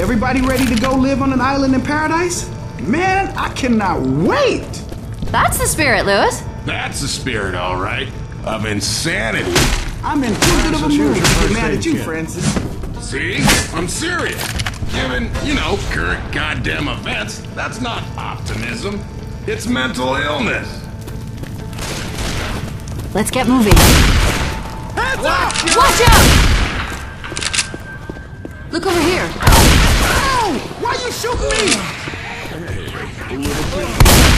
Everybody ready to go live on an island in paradise? Man, I cannot wait! That's the spirit, Louis. That's the spirit, all right. Of insanity. I'm in too good of a mood to get mad at you, Francis. See? I'm serious. Given, you know, current goddamn events, that's not optimism. It's mental illness. Let's get moving. Heads up! Watch out! Look over here. Why you shooting me?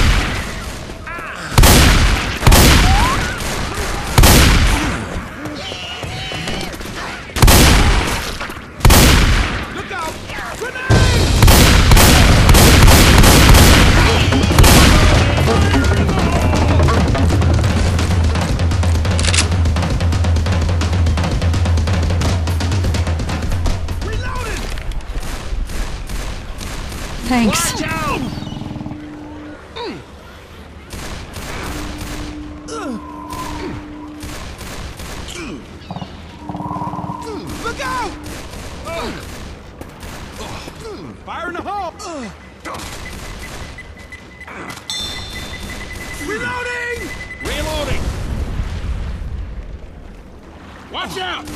Thanks. Look out! Fire in the hole! Reloading! Reloading. Watch out!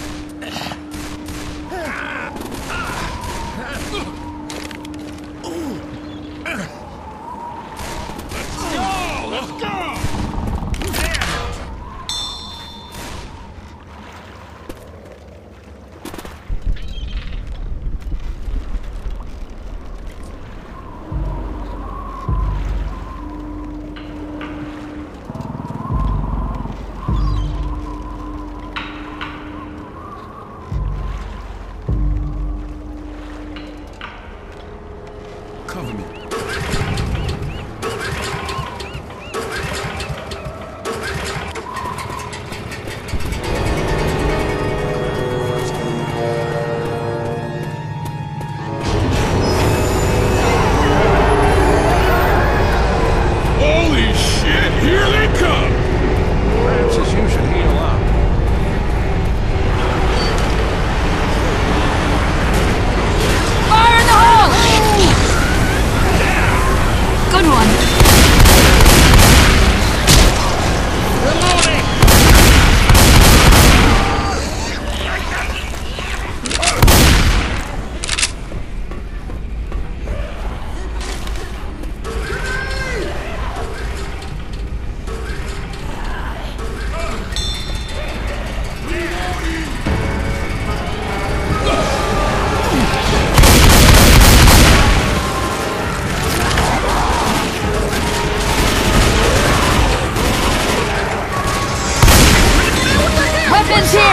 Here!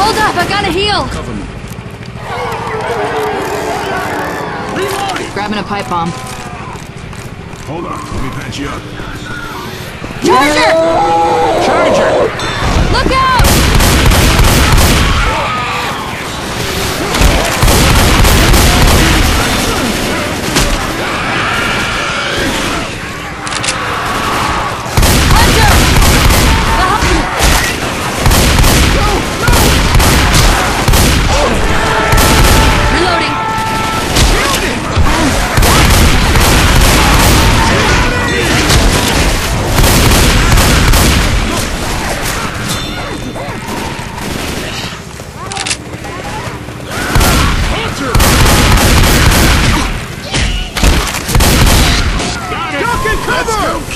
Hold up, I gotta heal! Cover me. Grabbing a pipe bomb. Hold on, let me patch you up. Charger! Charger!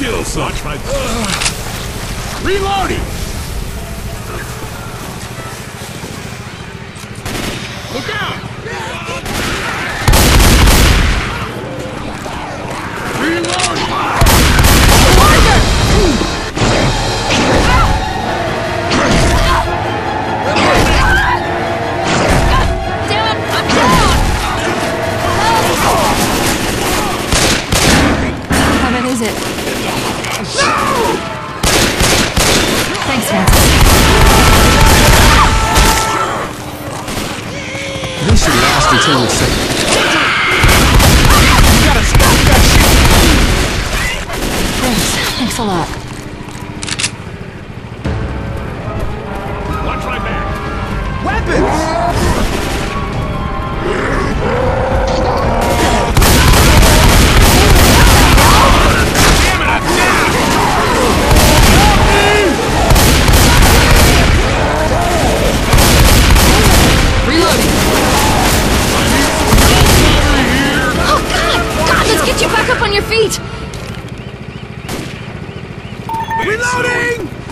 Kill some. Watch my... Reloading! team is safe. Reloading!